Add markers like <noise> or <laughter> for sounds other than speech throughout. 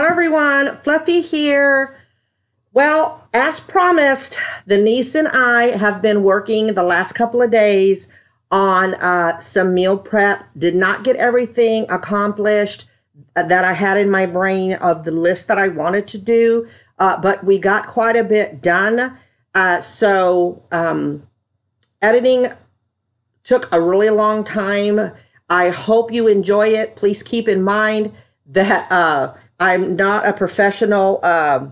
Hello, everyone. Fluffy here. Well, as promised, the niece and I have been working the last couple of days on uh, some meal prep. Did not get everything accomplished that I had in my brain of the list that I wanted to do, uh, but we got quite a bit done. Uh, so, um, editing took a really long time. I hope you enjoy it. Please keep in mind that uh, I'm not a professional uh,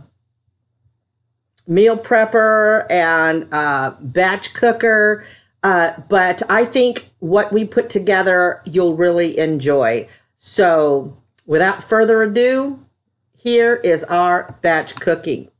meal prepper and uh, batch cooker, uh, but I think what we put together you'll really enjoy. So, without further ado, here is our batch cooking.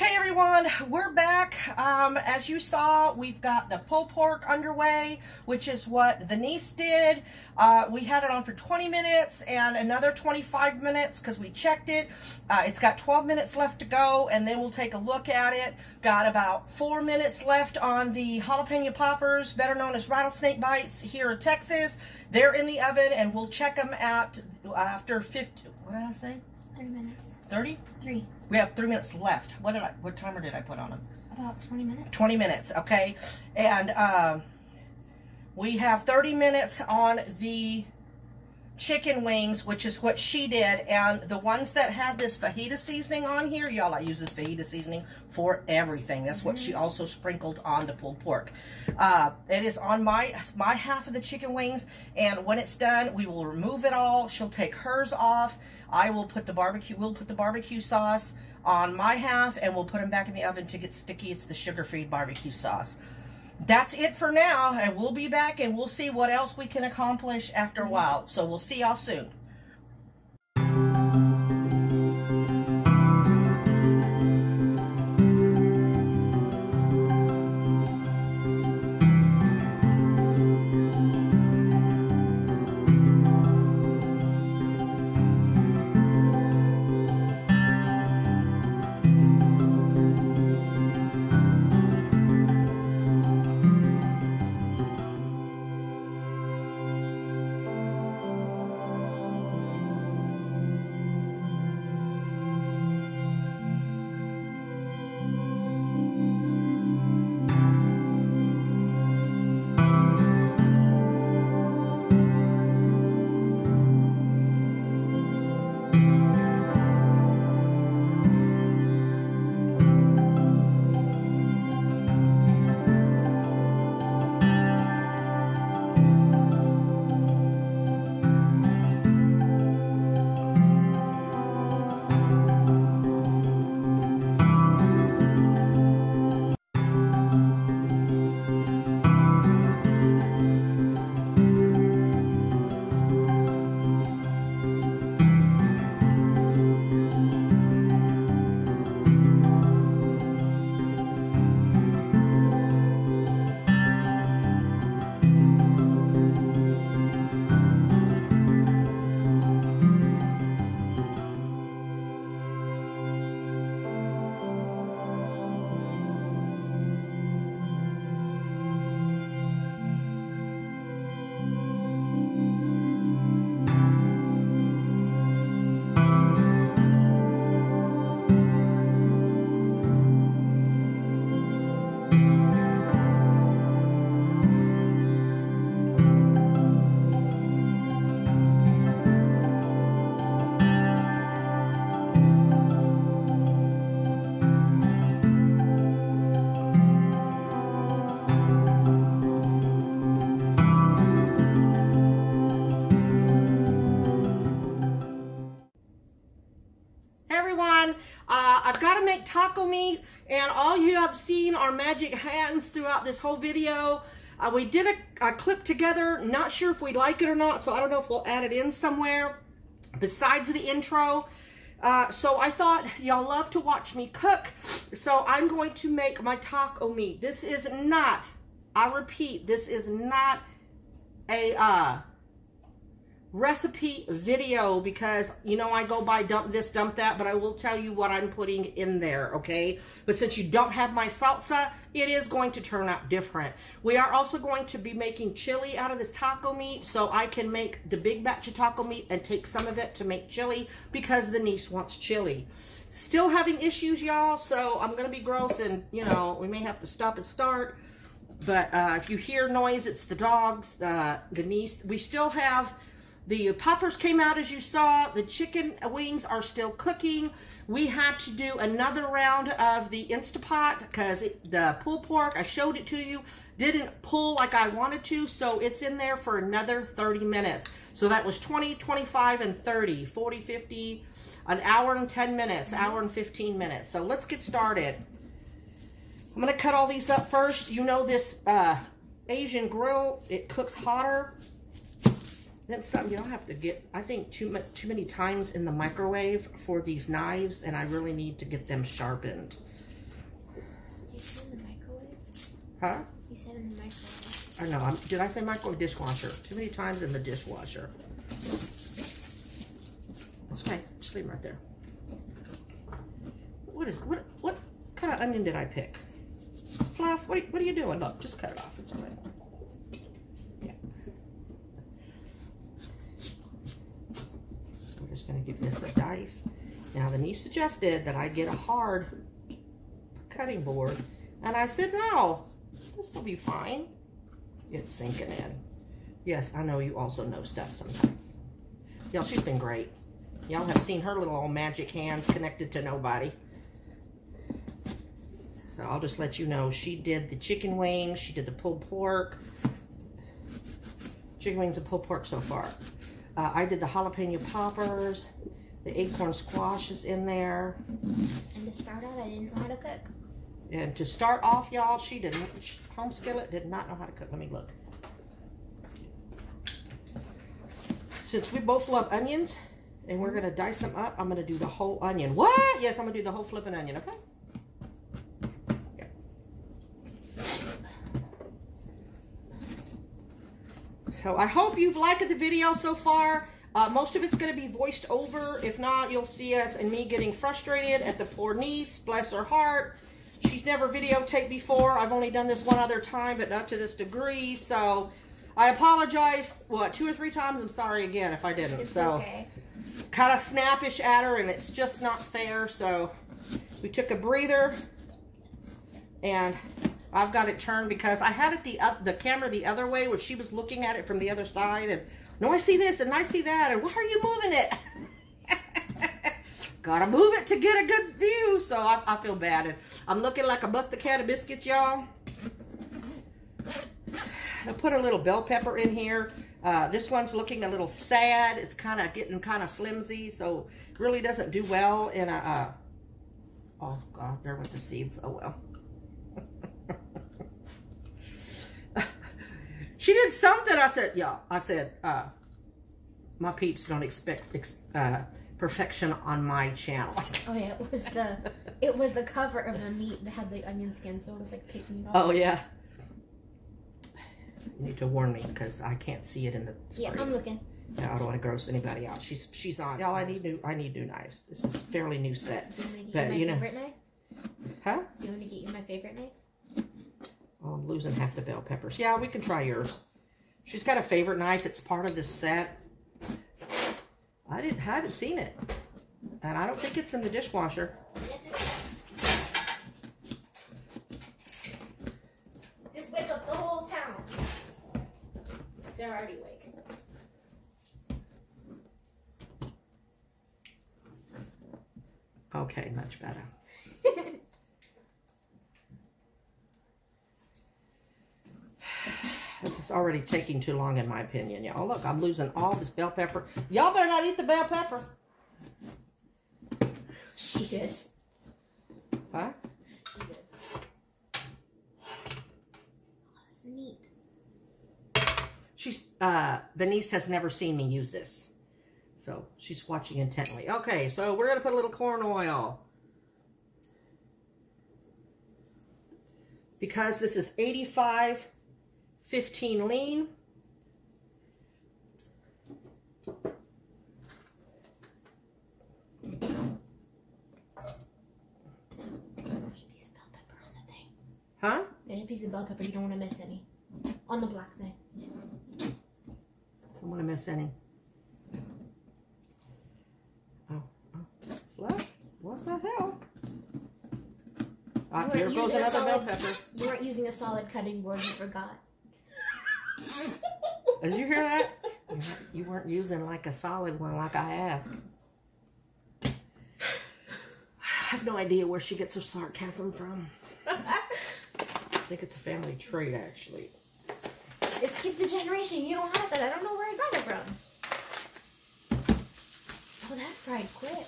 Okay, everyone, we're back. Um, as you saw, we've got the pulled pork underway, which is what the niece did. Uh, we had it on for 20 minutes and another 25 minutes because we checked it. Uh, it's got 12 minutes left to go, and then we'll take a look at it. Got about four minutes left on the jalapeno poppers, better known as rattlesnake bites here in Texas. They're in the oven, and we'll check them out after 50, what did I say? 30 minutes. 30? Three. We have three minutes left. What did I? What timer did I put on them? About 20 minutes. 20 minutes. Okay, and um, we have 30 minutes on the chicken wings, which is what she did. And the ones that had this fajita seasoning on here, y'all, I use this fajita seasoning for everything. That's what she also sprinkled on the pulled pork. Uh, it is on my my half of the chicken wings, and when it's done, we will remove it all. She'll take hers off. I will put the barbecue. We'll put the barbecue sauce on my half, and we'll put them back in the oven to get sticky. It's the sugar-free barbecue sauce that's it for now and we'll be back and we'll see what else we can accomplish after a while so we'll see y'all soon meat, and all you have seen are magic hands throughout this whole video. Uh, we did a, a, clip together, not sure if we like it or not, so I don't know if we'll add it in somewhere besides the intro. Uh, so I thought y'all love to watch me cook, so I'm going to make my taco meat. This is not, I repeat, this is not a uh, recipe video because, you know, I go by dump this, dump that, but I will tell you what I'm putting in there, okay? But since you don't have my salsa, it is going to turn out different. We are also going to be making chili out of this taco meat, so I can make the big batch of taco meat and take some of it to make chili because the niece wants chili. Still having issues, y'all, so I'm going to be gross and, you know, we may have to stop and start. But uh, if you hear noise, it's the dogs, uh, the niece. We still have the poppers came out as you saw. The chicken wings are still cooking. We had to do another round of the Instapot because the pulled pork, I showed it to you, didn't pull like I wanted to. So it's in there for another 30 minutes. So that was 20, 25, and 30, 40, 50, an hour and 10 minutes, hour and 15 minutes. So let's get started. I'm going to cut all these up first. You know this uh, Asian grill, it cooks hotter. That's something you'll have to get, I think, too, much, too many times in the microwave for these knives, and I really need to get them sharpened. Huh? You said in the microwave. I know. I'm, did I say microwave dishwasher? Too many times in the dishwasher. It's okay. Just leave them right there. What is, what, what kind of onion did I pick? Fluff, what are, what are you doing? Look, just cut it off. It's okay. We're gonna give this a dice. Now, the niece suggested that I get a hard cutting board, and I said no. This will be fine. It's sinking in. Yes, I know you also know stuff sometimes. Y'all, she's been great. Y'all have seen her little old magic hands connected to nobody. So I'll just let you know, she did the chicken wings, she did the pulled pork. Chicken wings and pulled pork so far. Uh, I did the jalapeno poppers. The acorn squash is in there. And to start out, I didn't know how to cook. And to start off, y'all, she didn't, home skillet did not know how to cook. Let me look. Since we both love onions, and we're gonna dice them up, I'm gonna do the whole onion. What? Yes, I'm gonna do the whole flipping onion, okay? So I hope you've liked the video so far. Uh, most of it's going to be voiced over. If not, you'll see us and me getting frustrated at the poor niece. Bless her heart. She's never videotaped before. I've only done this one other time, but not to this degree. So I apologize, what, two or three times? I'm sorry again if I didn't. It's so okay. kind of snappish at her, and it's just not fair. So we took a breather, and I've got it turned because I had it the up the camera the other way, where she was looking at it from the other side, and no, I see this and I see that, and why are you moving it? <laughs> Gotta move it to get a good view, so I, I feel bad. And I'm looking like a busted can of biscuits, y'all. I put a little bell pepper in here. Uh, this one's looking a little sad. It's kind of getting kind of flimsy, so really doesn't do well in a. Uh, oh God, there went the seeds. Oh well. She did something. I said, yeah. I said, uh, my peeps don't expect ex uh, perfection on my channel. <laughs> Oh yeah, it was the it was the cover of the meat that had the onion skin, so it was like picking it off. Oh yeah. You need to warn me because I can't see it in the yeah, screen. I'm looking. Yeah, I don't want to gross anybody out. She's she's on. Y'all, I need new I need new knives. This is a fairly new set. Do you want me to get But, you my you know- favorite knife? Huh? Do you want me to get you my favorite knife? Oh, I'm losing half the bell peppers. Yeah, we can try yours. She's got a favorite knife. It's part of this set. I didn't I haven't seen it. And I don't think it's in the dishwasher. Yes, it is. Just wake up the whole town. They're already awake. Okay, much better. Already taking too long in my opinion, y'all. Look, I'm losing all this bell pepper. Y'all better not eat the bell pepper. She is. Huh? She. Oh, that's neat. She's uh the niece has never seen me use this. So she's watching intently. Okay, so we're gonna put a little corn oil. Because this is 85 15 lean. There's a piece of bell pepper on the thing. Huh? There's a piece of bell pepper. You don't want to miss any. On the black thing. Don't want to miss any. Oh, oh. What? What the hell? Ah, You here weren't goes using a another bell solid- pepper. You weren't using a solid cutting board. You forgot. Did you hear that? You weren't- using like a solid one like I asked. I have no idea where she gets her sarcasm from. I think it's a family trait, actually. It skipped a generation. You don't have it. I don't know where I got it from. Oh, that fried quick.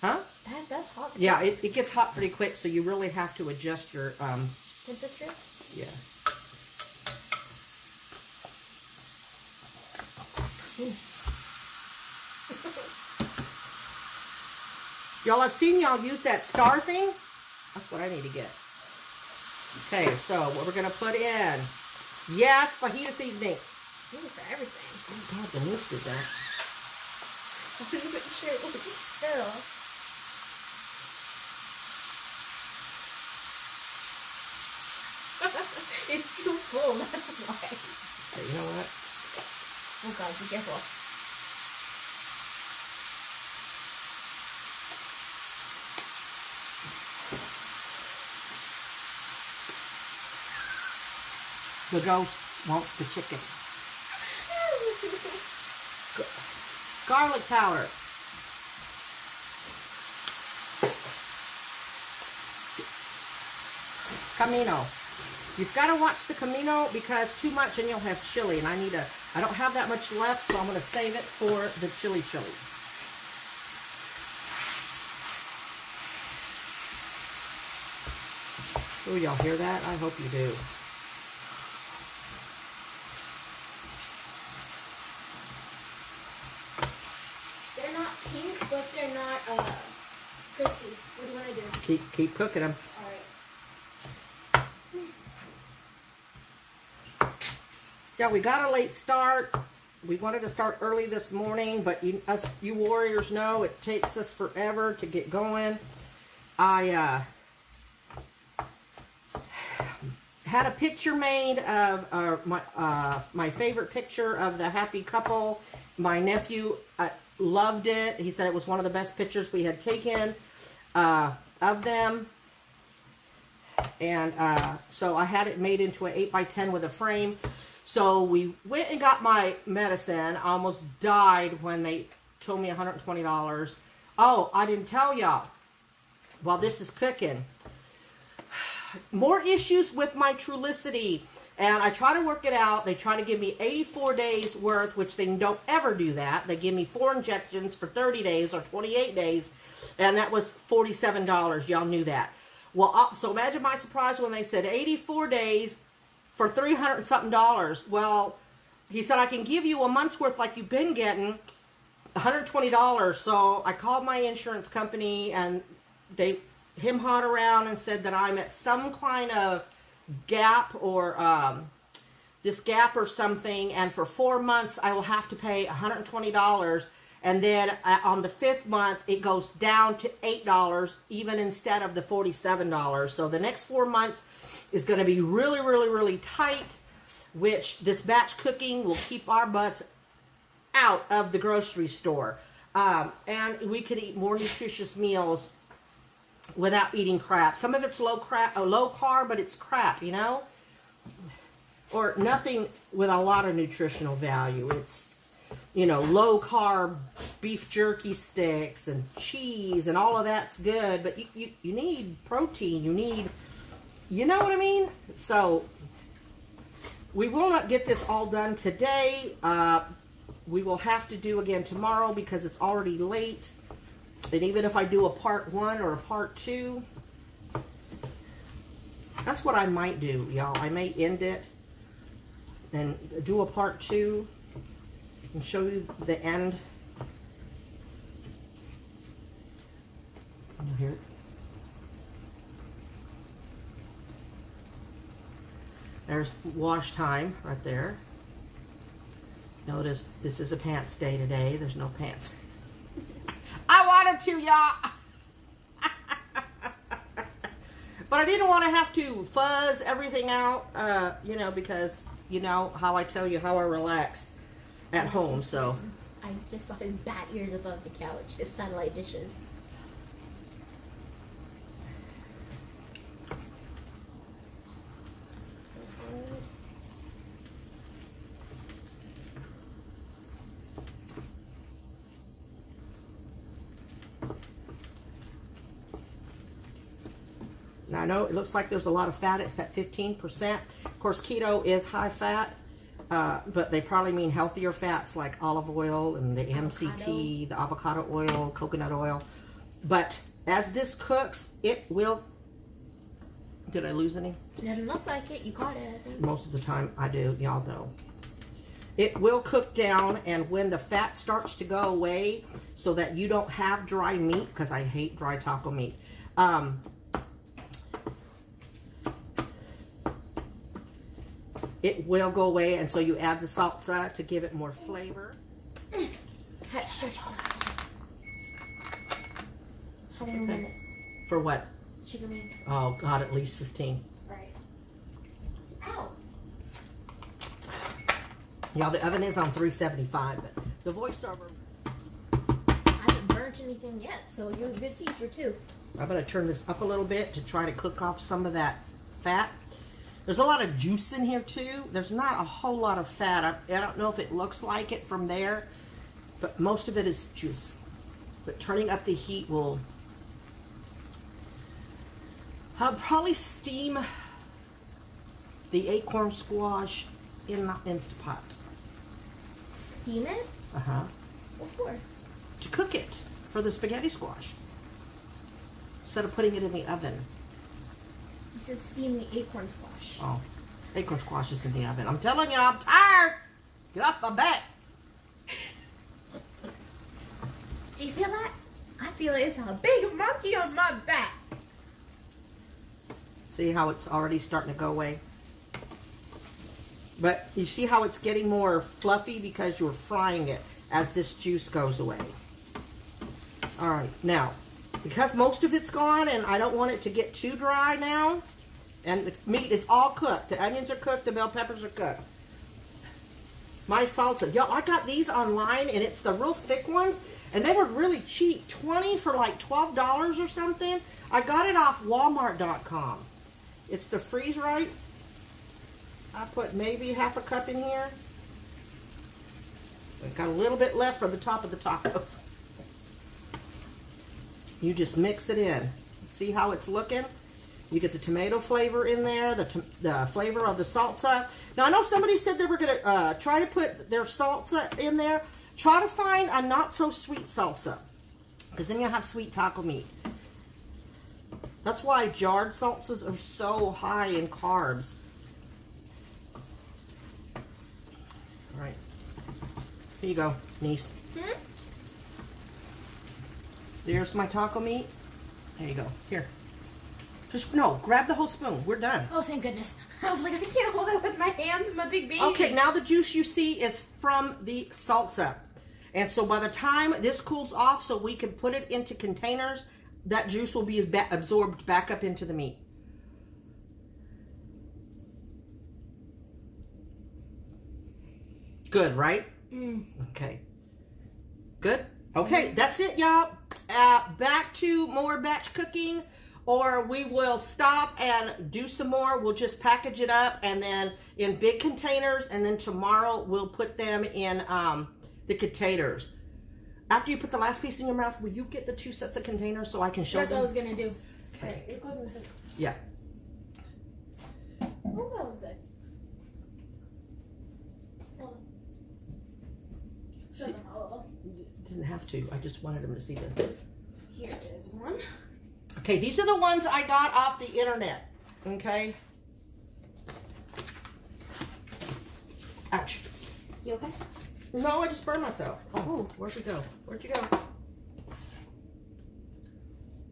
Huh? That that's hot. Yeah, it, it gets hot pretty quick, so you really have to adjust your, um, Temperature. yeah. <laughs> Y'all, I've seen y'all use that star thing. That's what I need to get. Okay, so what we're gonna put in? Yes, fajita seasoning. Ooh, for everything. Oh God, the moose did that. I'm pretty sure it won't spill. it's too full, that's why. Okay, you know what? Oh god, be careful. The ghosts want the chicken. Garlic powder. Comino. You've got to watch the Comino because too much and you'll have chili. And I need a, I don't have that much left, so I'm going to save it for the chili chili. Oh, y'all hear that? I hope you do. They're not pink, but they're not uh crispy. What do you want to do? Keep, keep cooking them. Yeah, we got a late start. We wanted to start early this morning, but you, us, you warriors know it takes us forever to get going. I uh, had a picture made of uh, my uh, my favorite picture of the happy couple. My nephew uh, loved it. He said it was one of the best pictures we had taken uh, of them. And uh, so I had it made into an 8 by 10 with a frame. So we went and got my medicine. I almost died when they told me $120. Oh, I didn't tell y'all. While this is cooking, more issues with my Trulicity. And I try to work it out. They try to give me 84 days worth, which they don't ever do that. They give me four injections for 30 days or 28 days. And that was $47. Y'all knew that. Well, uh, so imagine my surprise when they said 84 days for 300 and something dollars. Well, he said, I can give you a month's worth like you've been getting, $120. So I called my insurance company and they him hawed around and said that I'm at some kind of gap or um, this gap or something. And for four months, I will have to pay $120. And then uh, on the fifth month, it goes down to $8, even instead of the $47. So the next four months is going to be really, really, really tight, which this batch cooking will keep our butts out of the grocery store. Um, and we could eat more nutritious meals without eating crap. Some of it's low crap, uh, low carb, but it's crap, you know? Or nothing with a lot of nutritional value. It's you know, low carb beef jerky sticks and cheese and all of that's good, but you, you, you need protein. You need, you know what I mean? So, we will not get this all done today. Uh, we will have to do again tomorrow because it's already late. And even if I do a part one or a part two, that's what I might do, y'all. I may end it and do a part two and show you the end. Here. There's wash time right there. Notice this is a pants day today. There's no pants. <laughs> I wanted to, y'all. <laughs> but I didn't want to have to fuzz everything out, uh, you know, because you know how I tell you how I relax at home, so. I just saw his bat ears above the couch, his satellite dishes. So good. Now I know it looks like there's a lot of fat. It's that 15%. Of course, keto is high fat, uh, but they probably mean healthier fats like olive oil and the MCT, the avocado oil, coconut oil. But as this cooks, it will. Did I lose any? It Doesn't look like it. You caught it. Most of the time I do, y'all know. It will cook down, and when the fat starts to go away, so that you don't have dry meat, because I hate dry taco meat. Um, it will go away. And so you add the salsa to give it more flavor. How many minutes? For what? Chicken wings. Oh, God, at least 15. Right. Ow. Yeah, the oven is on 375, but the voiceover. I haven't burnt anything yet, so you're a good teacher too. I'm going to turn this up a little bit to try to cook off some of that fat. There's a lot of juice in here too. There's not a whole lot of fat. I, I don't know if it looks like it from there, but most of it is juice. But turning up the heat will I'll probably steam the acorn squash in the Instapot. Steam it? Uh-huh. What for? To cook it for the spaghetti squash. Instead of putting it in the oven. You said steam the acorn squash. Oh, acorn squash is in the oven. I'm telling you, I'm tired. Get off my back. Do you feel that? I feel it's a big monkey on my back. See how it's already starting to go away? But you see how it's getting more fluffy because you're frying it as this juice goes away. All right, now, because most of it's gone and I don't want it to get too dry now, and the meat is all cooked. The onions are cooked, the bell peppers are cooked. My salsa, y'all, I got these online and it's the real thick ones and they were really cheap, 20 for like $12 or something. I got it off walmart.com. It's the freeze right. I put maybe half a cup in here. I've got a little bit left for the top of the tacos. <laughs> You just mix it in. See how it's looking? You get the tomato flavor in there, the, the flavor of the salsa. Now, I know somebody said they were going to uh, try to put their salsa in there. Try to find a not-so-sweet salsa, because then you'll have sweet taco meat. That's why jarred salsas are so high in carbs. All right. Here you go, niece. Hmm? There's my taco meat. There you go. Here. Just, no, grab the whole spoon. We're done. Oh, thank goodness. <laughs> I was like, I can't hold it with my hands, my big baby. Okay, now the juice you see is from the salsa. And so by the time this cools off so we can put it into containers, that juice will be absorbed back up into the meat. Good, right? Mm. Okay. Good? Okay, that's it, y'all. Uh, back to more batch cooking, or we will stop and do some more. We'll just package it up and then in big containers, and then tomorrow we'll put them in um, the containers. After you put the last piece in your mouth, will you get the two sets of containers so I can show That's them? That's what I was gonna do. Okay. It goes in the center. Yeah. Oh, that was good. Show them. Didn't have to. I just wanted them to see them. Here is one. Okay, these are the ones I got off the internet. Okay. Ouch. You okay? No, I just burned myself. Oh, where'd you go? Where'd you go?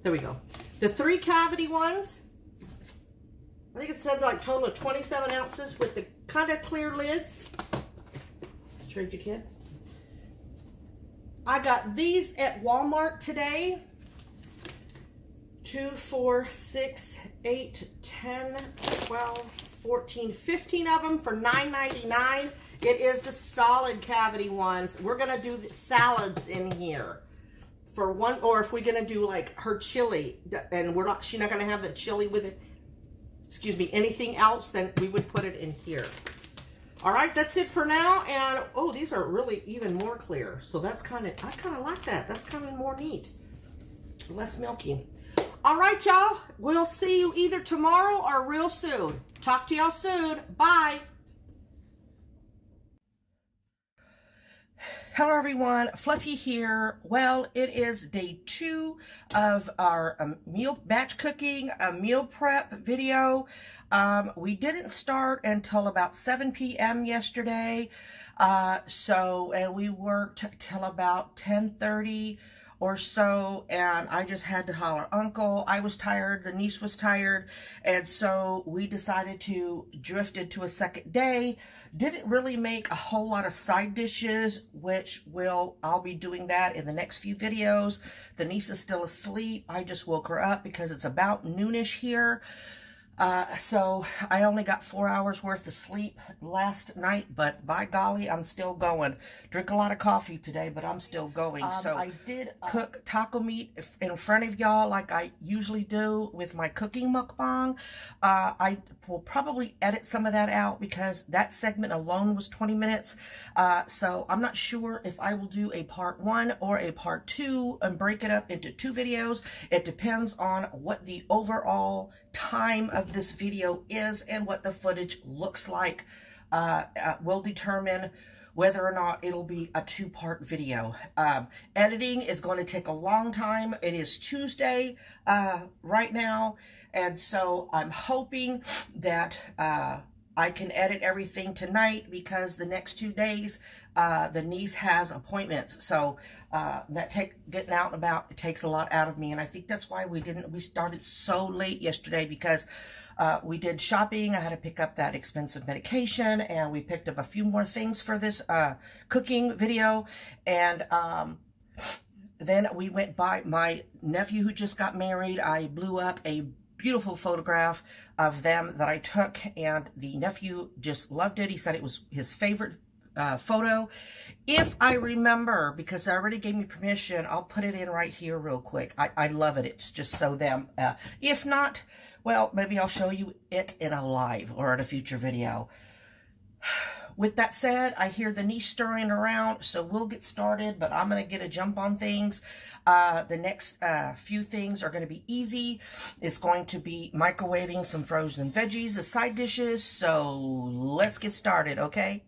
There we go. The three cavity ones, I think it said like total of 27 ounces with the kind of clear lids. Trade you kid. I got these at Walmart today. Two, four, six, eight, 10, 12, 14, 15 of them for $9.99. It is the solid cavity ones. We're going to do salads in here for one, or if we're going to do like her chili, and we're not, she's not going to have the chili with it, excuse me, anything else, then we would put it in here. All right, that's it for now. And, oh, these are really even more clear. So that's kind of, I kind of like that. That's kind of more neat. Less milky. All right, y'all. We'll see you either tomorrow or real soon. Talk to y'all soon. Bye. Hello everyone, Fluffy here. Well, it is day two of our um, meal batch cooking, a meal prep video. Um, we didn't start until about 7 p.m. yesterday. Uh, so, and we worked till about 10.30 or so, and I just had to holler uncle. I was tired, the niece was tired, and so we decided to drift into a second day. Didn't really make a whole lot of side dishes, which will, I'll be doing that in the next few videos. The niece is still asleep. I just woke her up because it's about noonish here. Uh, so I only got four hours worth of sleep last night, but by golly, I'm still going. Drink a lot of coffee today, but I'm still going. Um, so I did uh, cook taco meat in front of y'all like I usually do with my cooking mukbang. Uh, I will probably edit some of that out because that segment alone was 20 minutes. Uh, so I'm not sure if I will do a part one or a part two and break it up into two videos. It depends on what the overall time of this video is and what the footage looks like uh, uh, will determine whether or not it'll be a two-part video. Um, editing is going to take a long time. It is Tuesday uh, right now, and so I'm hoping that uh, I can edit everything tonight because the next two days, uh, the niece has appointments. So uh, that take getting out and about, it takes a lot out of me. And I think that's why we didn't, we started so late yesterday because uh, we did shopping. I had to pick up that expensive medication and we picked up a few more things for this uh, cooking video. And um, then we went by my nephew who just got married. I blew up a beautiful photograph of them that I took, and the nephew just loved it. He said it was his favorite uh, photo. If I remember, because I already gave me permission, I'll put it in right here real quick. I, I love it. It's just so them. Uh, if not, well, maybe I'll show you it in a live or in a future video. <sighs> With that said, I hear the niece stirring around, so we'll get started, but I'm going to get a jump on things. Uh, the next uh, few things are going to be easy. It's going to be microwaving some frozen veggies as side dishes, so let's get started, okay?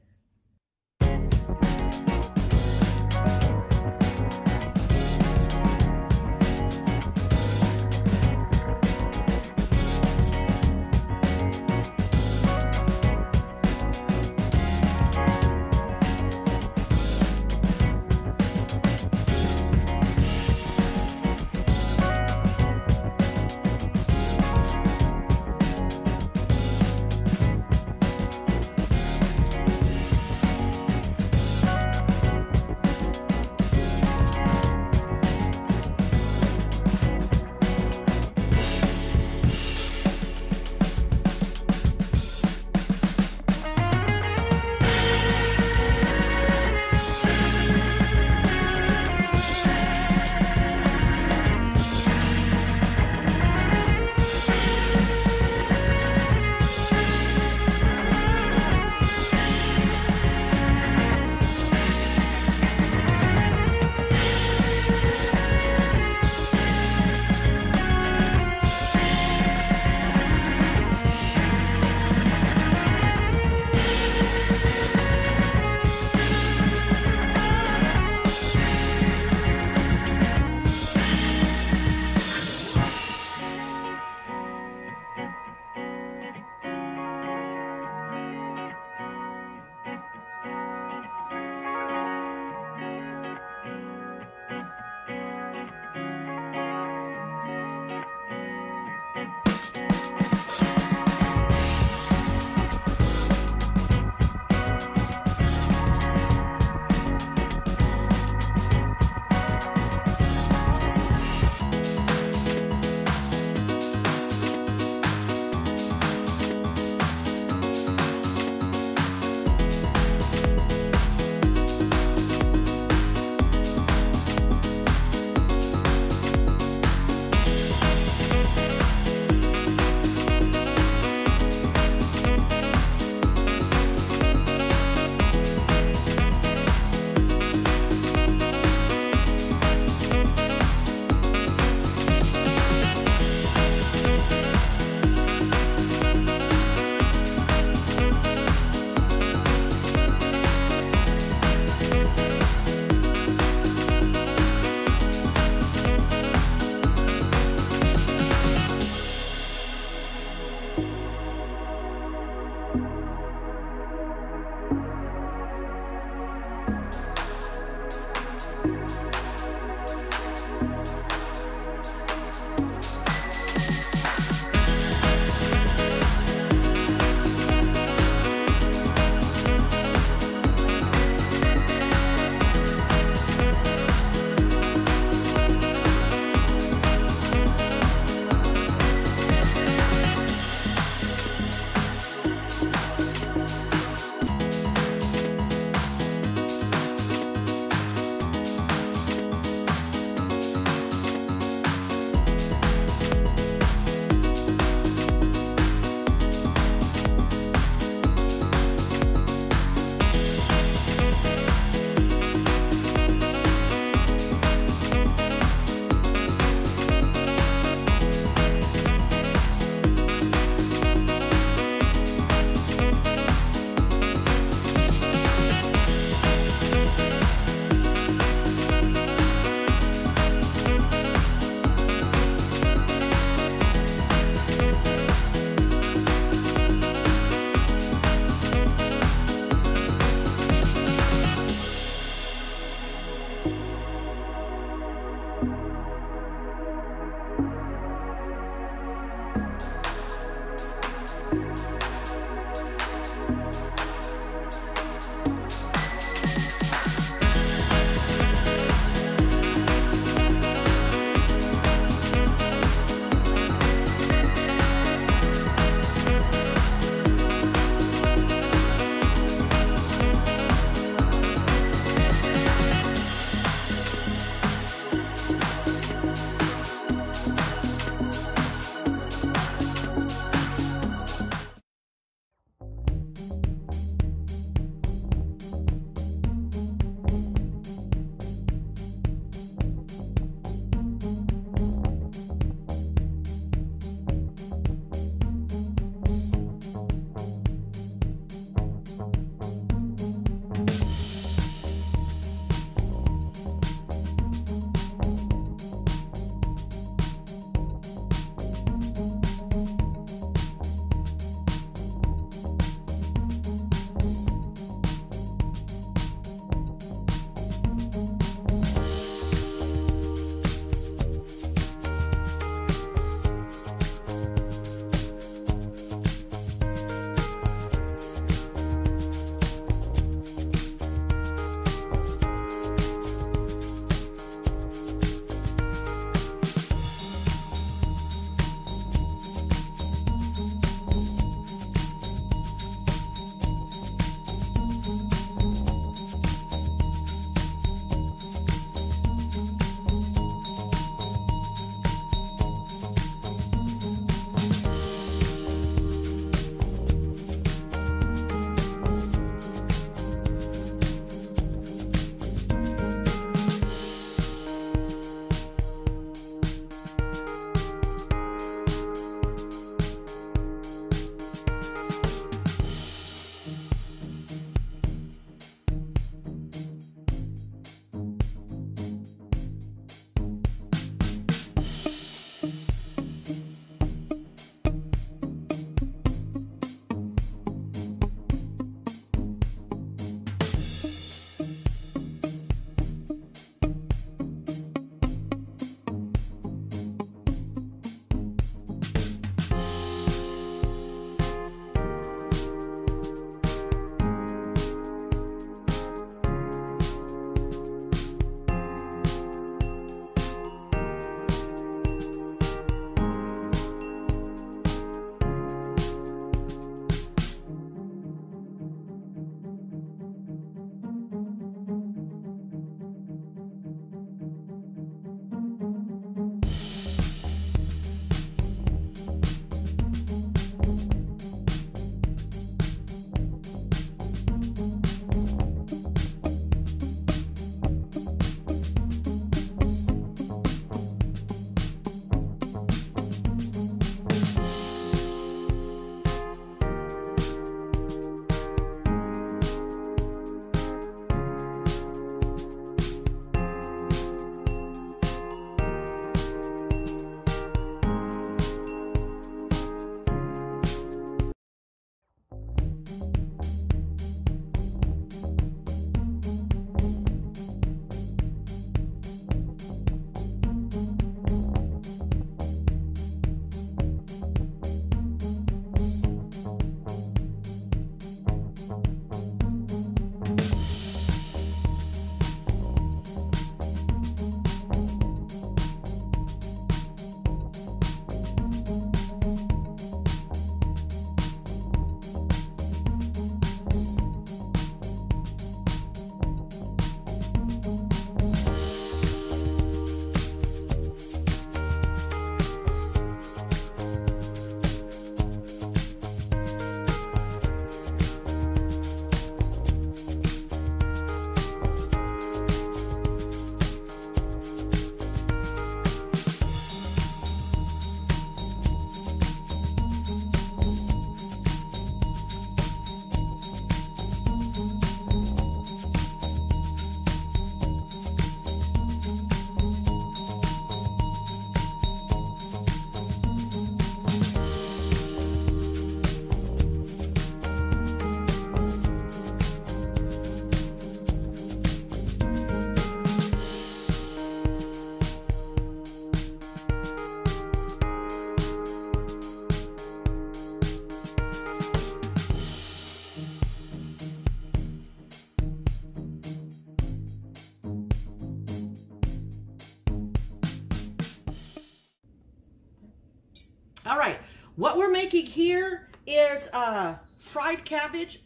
Fried cabbage.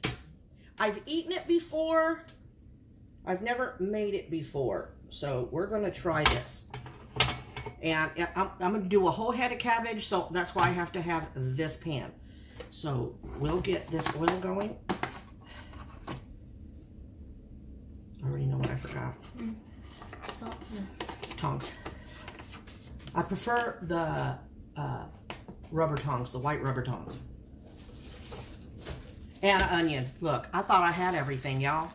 I've eaten it before. I've never made it before. So we're going to try this. And I'm, I'm going to do a whole head of cabbage, so that's why I have to have this pan. So we'll get this oil going. I already know what I forgot. Mm. Salt. No. Tongs. I prefer the uh, rubber tongs, the white rubber tongs. And an onion. Look, I thought I had everything, y'all.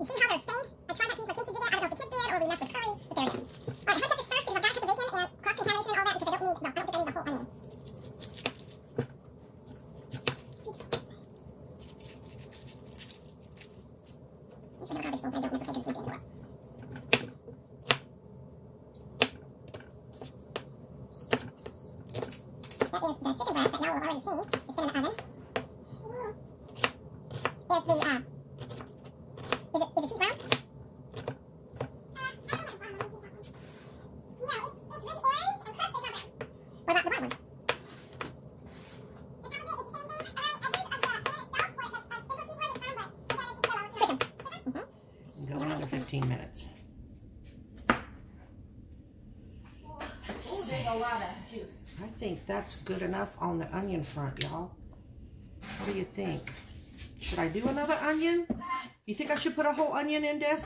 You see how they're stained? I tried not to use my kimchi. I don't know if the did or we messed with curry, but there it is. All right, I'm gonna cut this first because I've got to cut the bacon and cross-contamination and all that because I don't need, no, I don't think I need the whole onion. You should have a garbage bowl, but I don't. That's okay because it's empty anymore. That is the chicken breast that y'all will already see. It's been in the oven. Is the, uh, is it, is it cheese brown? What about the bottom one? Switch 'em. Mhm. Go another 15 minutes. Oh, there's a lot of juice. I think that's good enough on the onion front, y'all. What do you think? Should I do another onion? You think I should put a whole onion in, Des?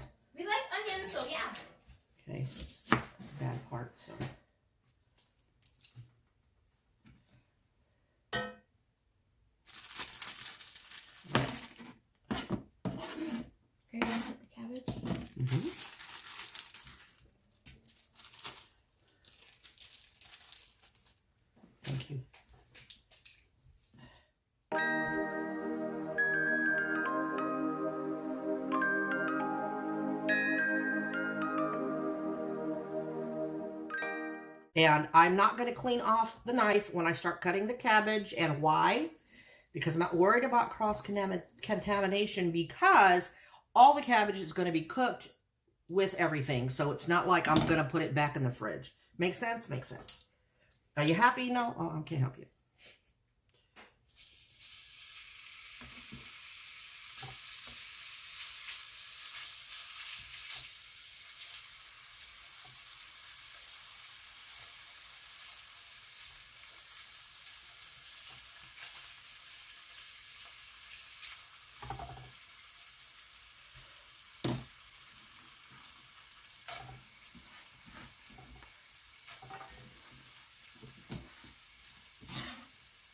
And I'm not going to clean off the knife when I start cutting the cabbage. And why? Because I'm not worried about cross contamination because all the cabbage is going to be cooked with everything. So it's not like I'm going to put it back in the fridge. Makes sense? Makes sense. Are you happy? No? Oh, I can't help you.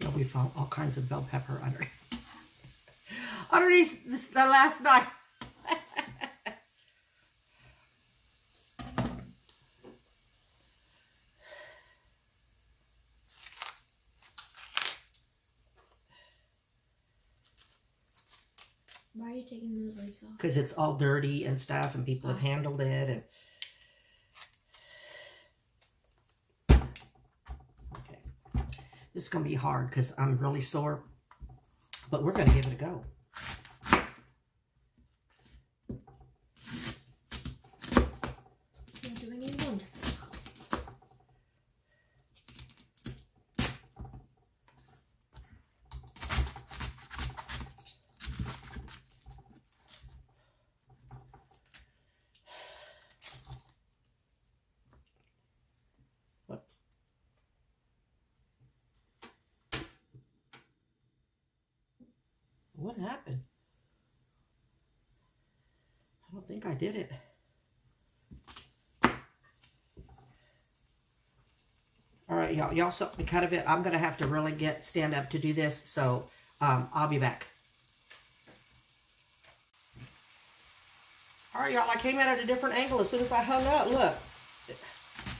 Oh, we found all kinds of bell pepper under <laughs> underneath this the last night. Why are you taking those leaves off? because it's all dirty and stuff, and people have ah. handled it. And okay, this is gonna be hard because I'm really sore, but we're gonna give it a go. You're doing a wonderful job. What? What happened? I don't think I did it. All right, y'all, y'all saw me cut of it. I'm gonna have to really get stand up to do this, so um, I'll be back. All right, y'all. I came in at a different angle as soon as I hung up. Look,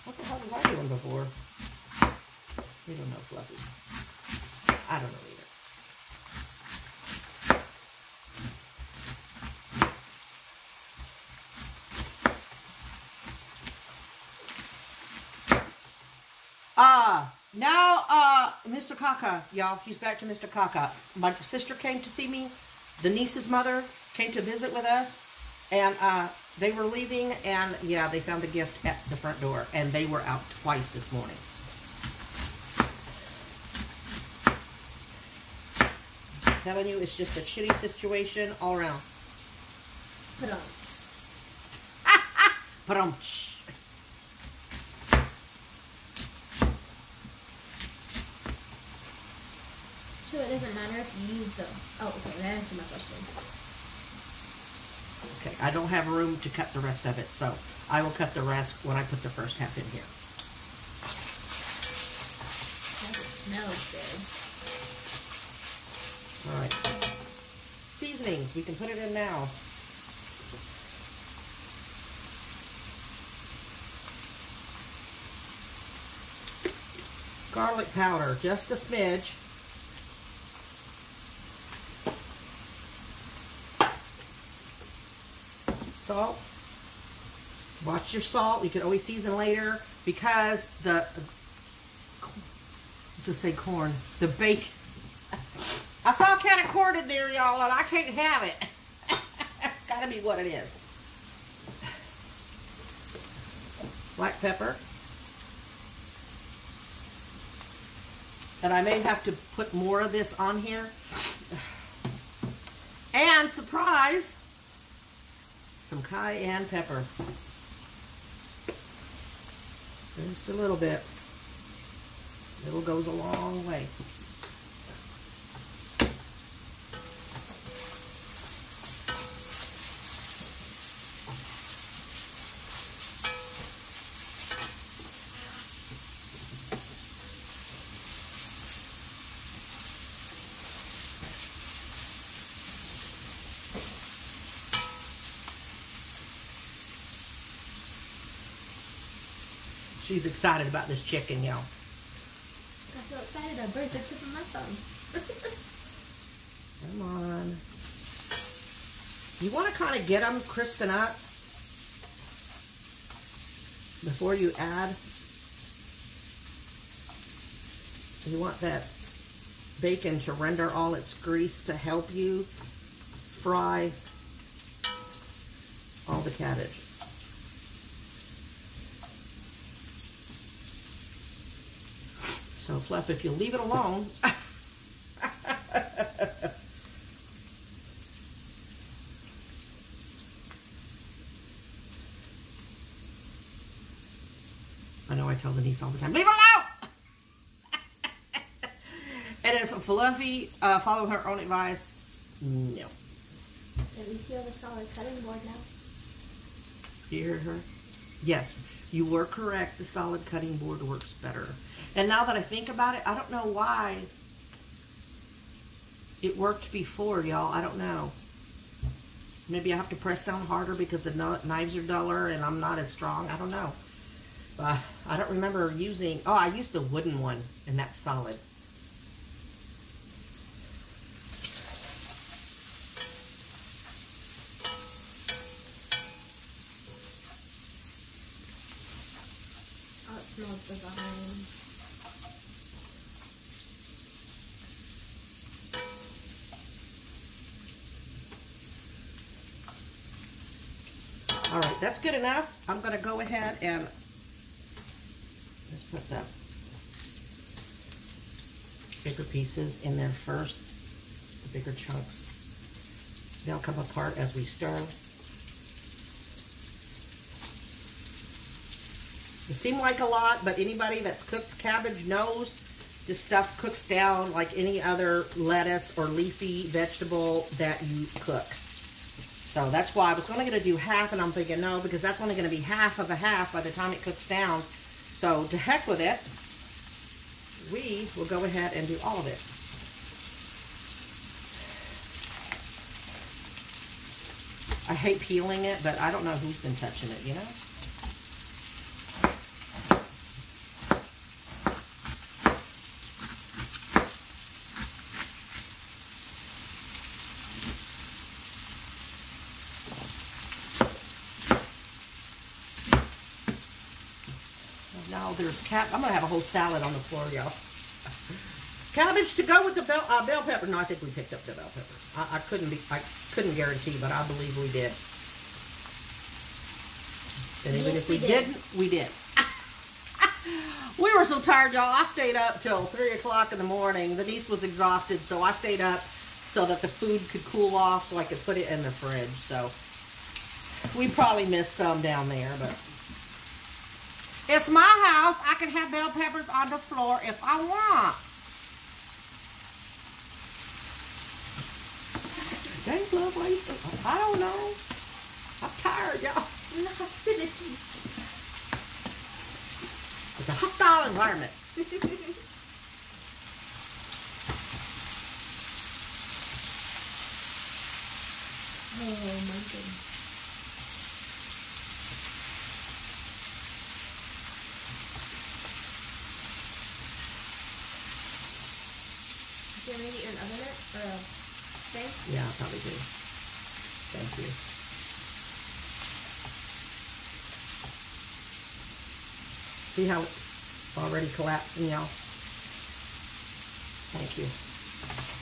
what the hell was I doing before? We don't know, Fluffy. I don't know either. Uh, now, uh, Mr. Kaka, y'all, he's back to Mr. Kaka. My sister came to see me. The niece's mother came to visit with us. And, uh, They were leaving, and yeah, they found a gift at the front door, and they were out twice this morning. telling you, it's just a shitty situation all around. Put on. <laughs> But um, So it doesn't matter if you use the. Oh, okay. That answered my question. okay, I don't have room to cut the rest of it, so I will cut the rest when I put the first half in here. That smells good. All right. Seasonings, we can put it in now. Garlic powder, just a smidge. Salt. Watch your salt. You can always season later because the, let's just say corn, the bake. I saw a can of corn in there, y'all, and I can't have it. <laughs> That's got to be what it is. Black pepper. And I may have to put more of this on here. <sighs> And surprise, some cayenne pepper. Just a little bit. Little goes a long way. She's excited about this chicken, y'all. I'm so excited. I burnt the tip of my thumb. Come on. You want to kind of get them crisping up before you add. You want that bacon to render all its grease to help you fry all the cabbage. So Fluff, if you leave it alone, I know I tell Denise all the time, leave it alone! <laughs> and as Fluffy, uh, follow her own advice, no. At least you have a solid cutting board now. You hear her? Yes, you were correct. The solid cutting board works better. And now that I think about it, I don't know why it worked before, y'all. I don't know. Maybe I have to press down harder because the knives are duller and I'm not as strong. I don't know. But I don't remember using. Oh, I used the wooden one, and that's solid. Oh, it smells divine. All right, that's good enough. I'm going to go ahead and let's put the bigger pieces in there first, the bigger chunks. They'll come apart as we stir. It seemed like a lot, but anybody that's cooked cabbage knows this stuff cooks down like any other lettuce or leafy vegetable that you cook. So that's why I was going to do half, and I'm thinking, no, because that's only going to be half of a half by the time it cooks down. So to heck with it, we will go ahead and do all of it. I hate peeling it, but I don't know who's been touching it, you know? Now there's cap. I'm gonna have a whole salad on the floor, y'all. Cabbage to go with the bell, uh, bell pepper. No, I think we picked up the bell peppers. I, I couldn't be, I couldn't guarantee, but I believe we did. And even Yes, if we, we did. didn't, we did. <laughs> we were so tired, y'all. I stayed up till 3 o'clock in the morning. The niece was exhausted, so I stayed up so that the food could cool off so I could put it in the fridge. So we probably missed some down there, but it's my house. I can have bell peppers on the floor if I want. Thanks, lovely. I don't know. I'm tired, y'all. In the hostility. It's a hostile environment. <laughs> Oh my goodness. To get you an oven or a thing? Yeah, I probably do. Thank you. See how it's already collapsing, y'all? Thank you.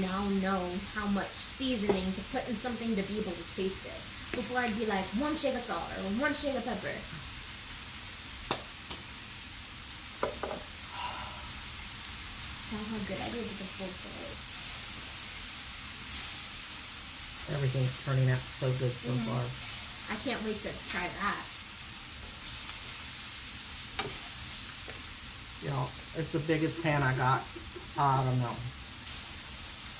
Now know how much seasoning to put in something to be able to taste it. Before I'd be like, one shake of salt or one shake of pepper. <sighs> How good I did with the full plate. Everything's turning out so good so Mhm. far. I can't wait to try that. Y'all, it's the biggest pan I got. I don't know.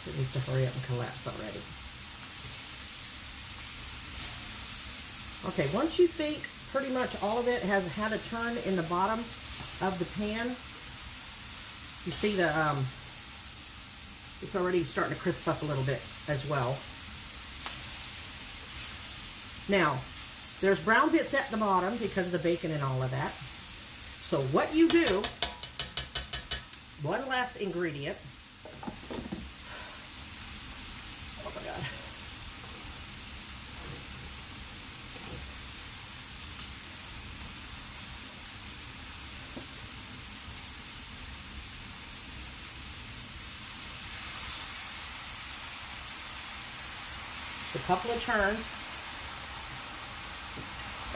It needs to hurry up and collapse already. Okay, once you think pretty much all of it has had a turn in the bottom of the pan, you see the, um, it's already starting to crisp up a little bit as well. Now, there's brown bits at the bottom because of the bacon and all of that. So what you do, one last ingredient. A couple of turns.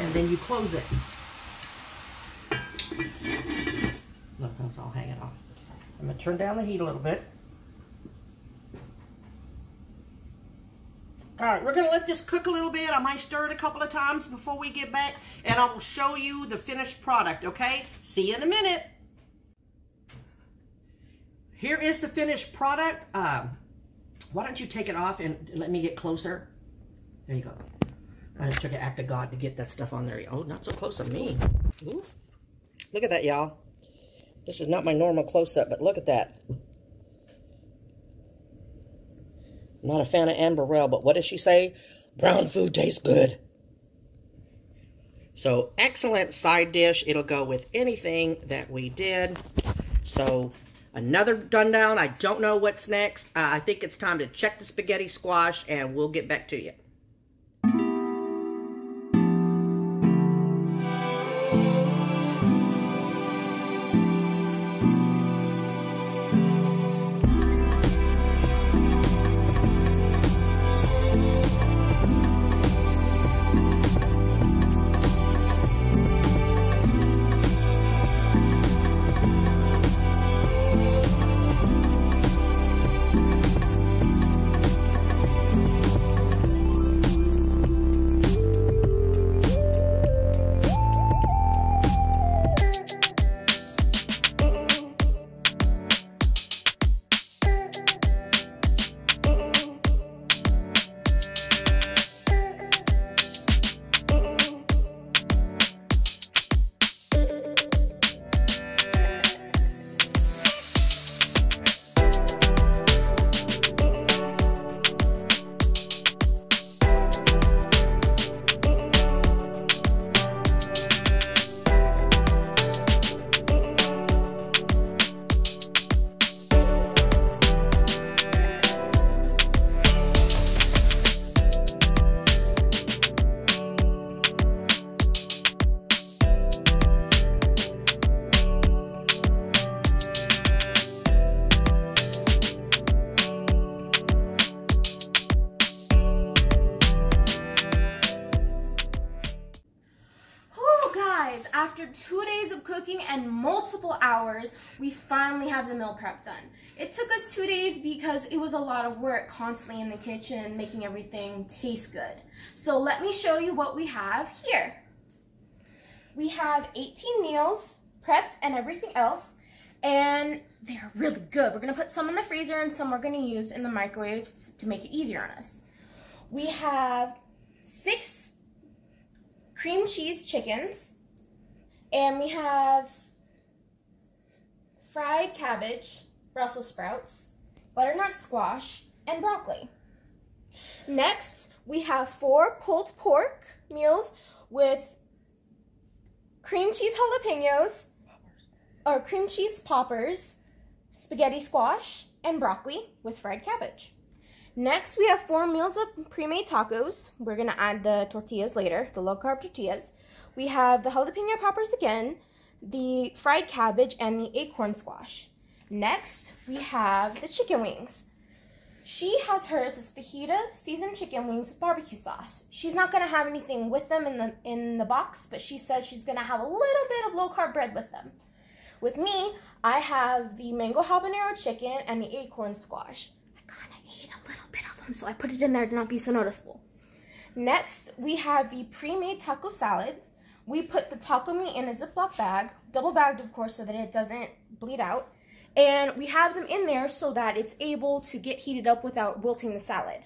And then you close it. Look, that's all hanging off. I'm gonna turn down the heat a little bit. All right, we're gonna let this cook a little bit. I might stir it a couple of times before we get back, and I will show you the finished product, okay? See you in a minute. Here is the finished product. Um, why don't you take it off and let me get closer? There you go. I just took an act of God to get that stuff on there. Oh, not so close to me. Ooh. Look at that, y'all. This is not my normal close-up, but look at that. I'm not a fan of Anne Burrell, but what does she say? Brown food tastes good. So, excellent side dish. It'll go with anything that we did. So, another done down. I don't know what's next. Uh, I think it's time to check the spaghetti squash, and we'll get back to you. Done. It took us two days because it was a lot of work constantly in the kitchen, making everything taste good. So let me show you what we have here. We have 18 meals prepped and everything else, and they're really good. We're gonna put some in the freezer and some we're gonna use in the microwaves to make it easier on us. We have six cream cheese chickens, and we have fried cabbage, Brussels sprouts, butternut squash, and broccoli. Next, we have four pulled pork meals with cream cheese jalapenos, or cream cheese poppers, spaghetti squash, and broccoli with fried cabbage. Next, we have four meals of pre-made tacos. We're gonna add the tortillas later, the low-carb tortillas. We have the jalapeno poppers again, the fried cabbage, and the acorn squash. Next, we have the chicken wings. She has hers as fajita seasoned chicken wings with barbecue sauce. She's not gonna have anything with them in the in the box, but she says she's gonna have a little bit of low carb bread with them. With me, I have the mango habanero chicken and the acorn squash. I kind of ate a little bit of them, so I put it in there to not be so noticeable. Next, we have the pre-made taco salads. We put the taco meat in a Ziploc bag, double bagged of course so that it doesn't bleed out. And we have them in there so that it's able to get heated up without wilting the salad.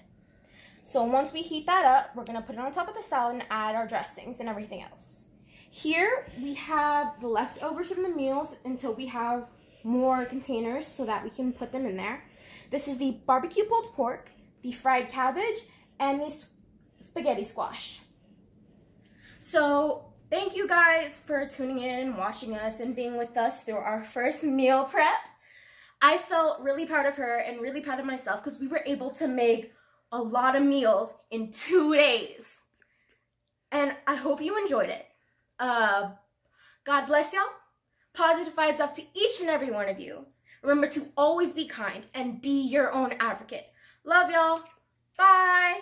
So once we heat that up, we're gonna put it on top of the salad and add our dressings and everything else. Here we have the leftovers from the meals until we have more containers so that we can put them in there. This is the barbecue pulled pork, the fried cabbage, and the spaghetti squash. So thank you guys for tuning in, watching us, and being with us through our first meal prep. I felt really proud of her and really proud of myself because we were able to make a lot of meals in two days. And I hope you enjoyed it. Uh, God bless y'all. Positive vibes up to each and every one of you. Remember to always be kind and be your own advocate. Love y'all. Bye.